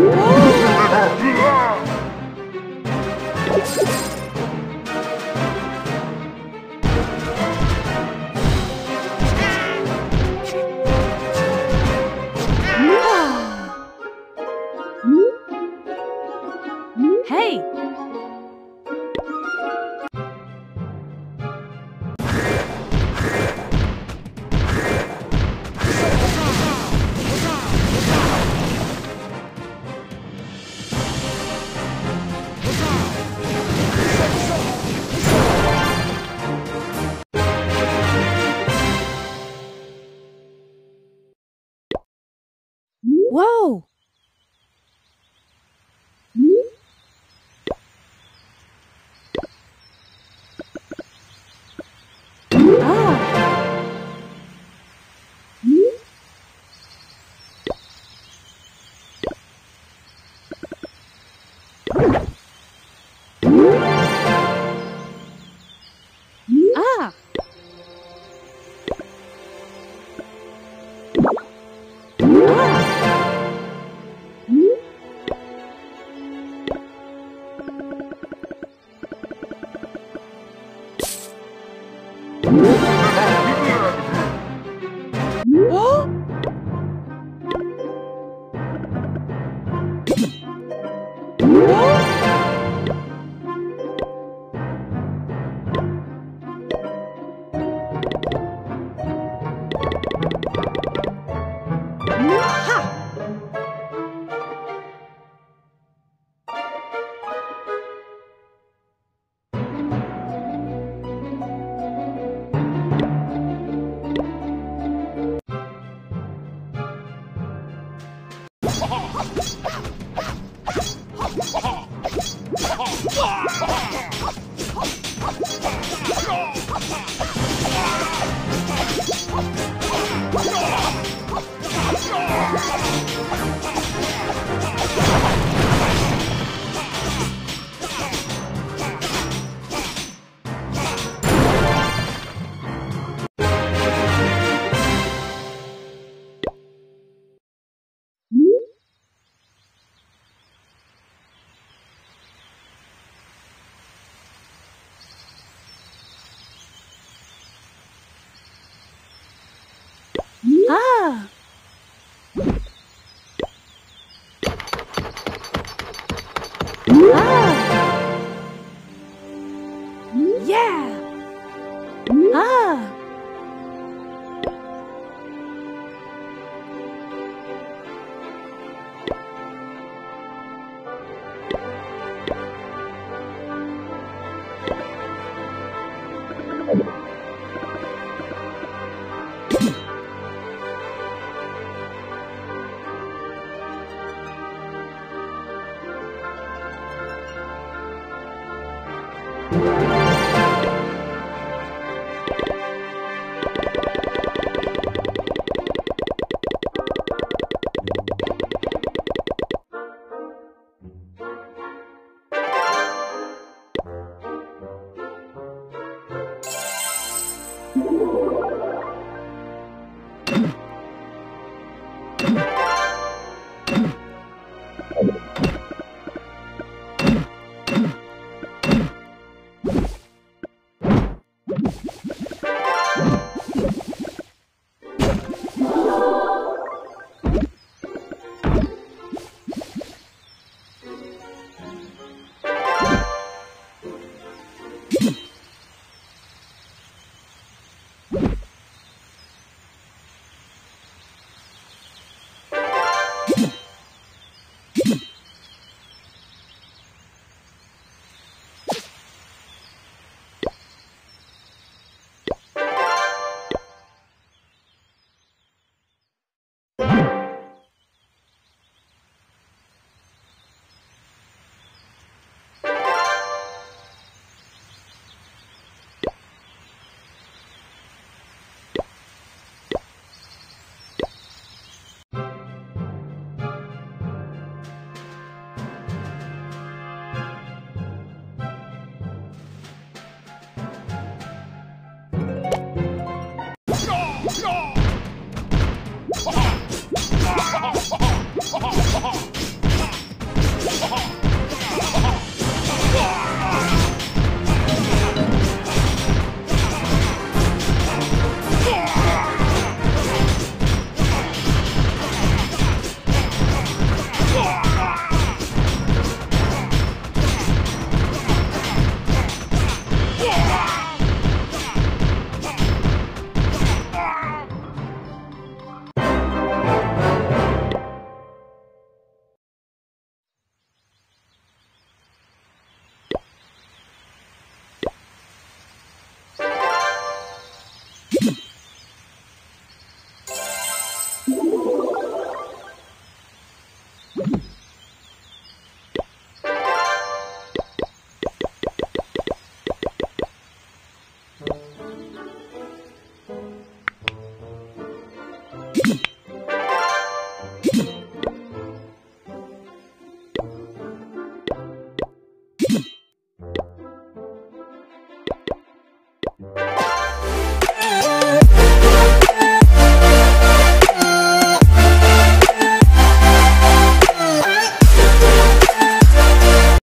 Hey! Whoa! Ah! Ah!